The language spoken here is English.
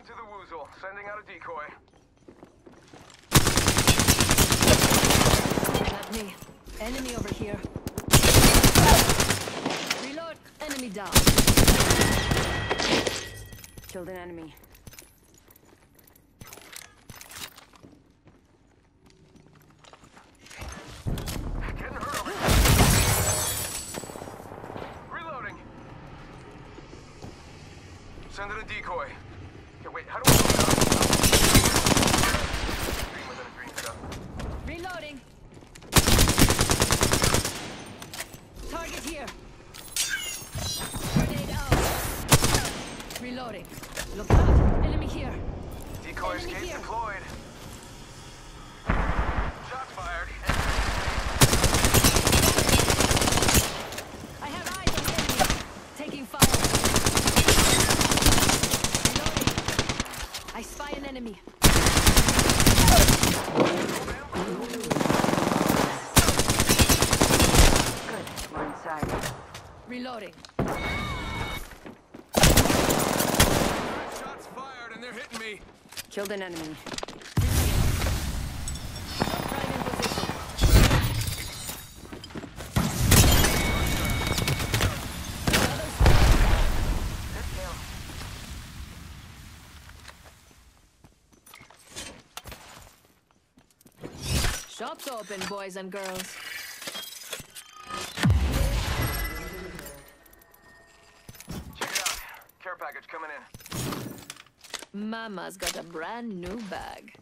Welcome to the Woozle. Sending out a decoy. Not me. Enemy over here. Reload. Enemy down. Killed an enemy. Reloading. Sending a decoy. Okay, wait, how do I go down? Green within a. Reloading. Target here. Grenade out. Reloading. Look out. Enemy here. Decoy Enemy escape here. deployed. Shots fired. I have eyes on enemy. Taking fire. Reloading. I spy an enemy. Good. We're inside. Reloading. Shots fired and they're hitting me. Killed an enemy. Shops open, boys and girls. Check it out. Care package coming in. Mama's got a brand new bag.